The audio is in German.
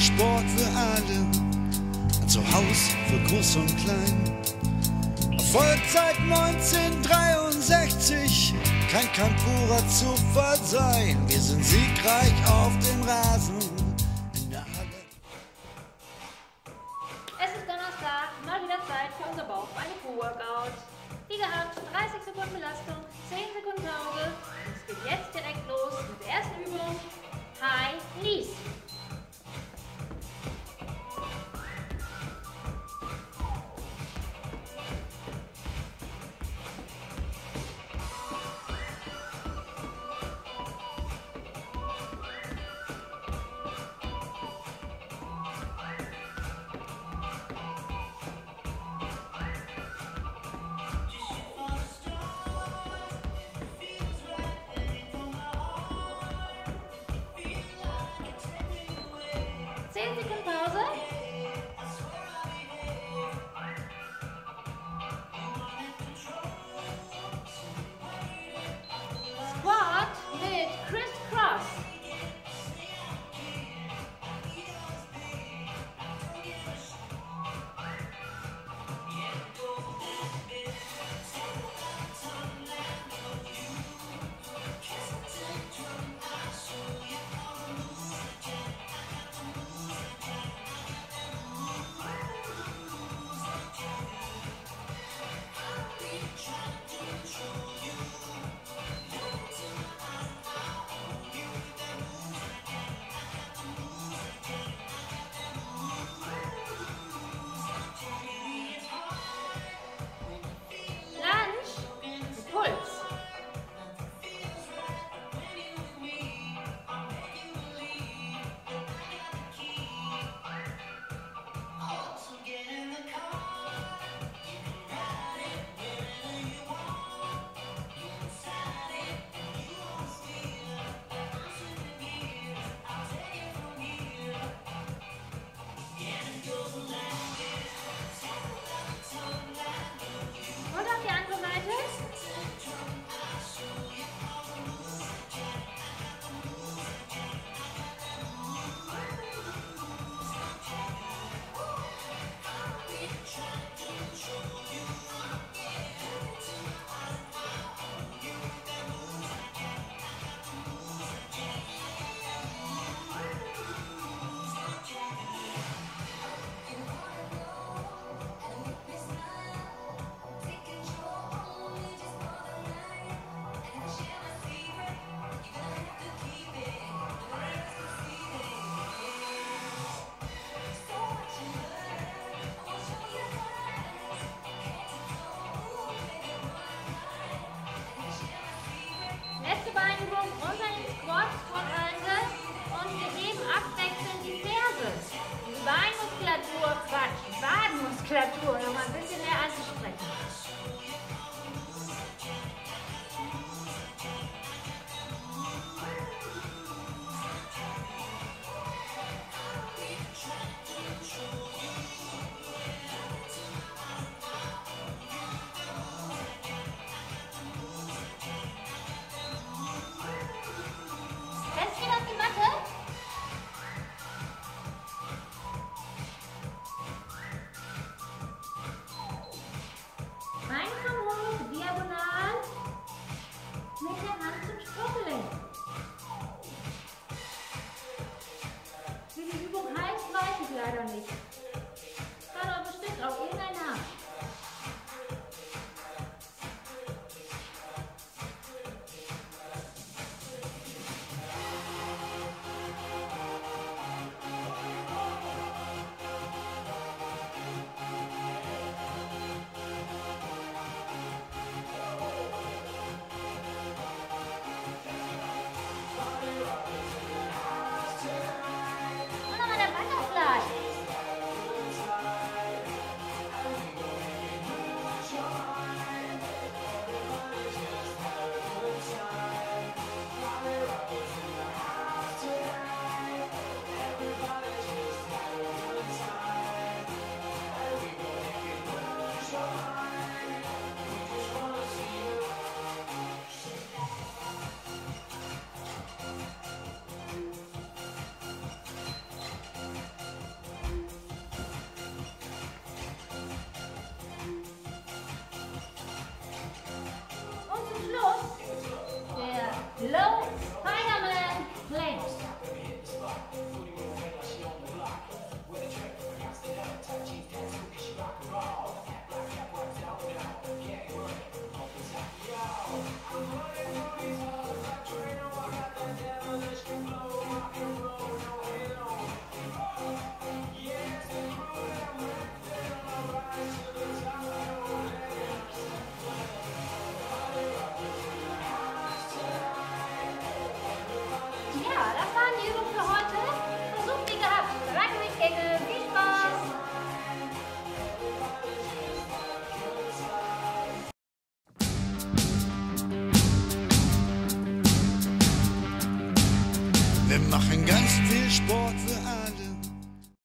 Sport für alle, ein Zuhause für Groß und Klein. Vollzeit 1963, kein purer Zufall sein. Wir sind siegreich auf dem Rasen Sense com pausa.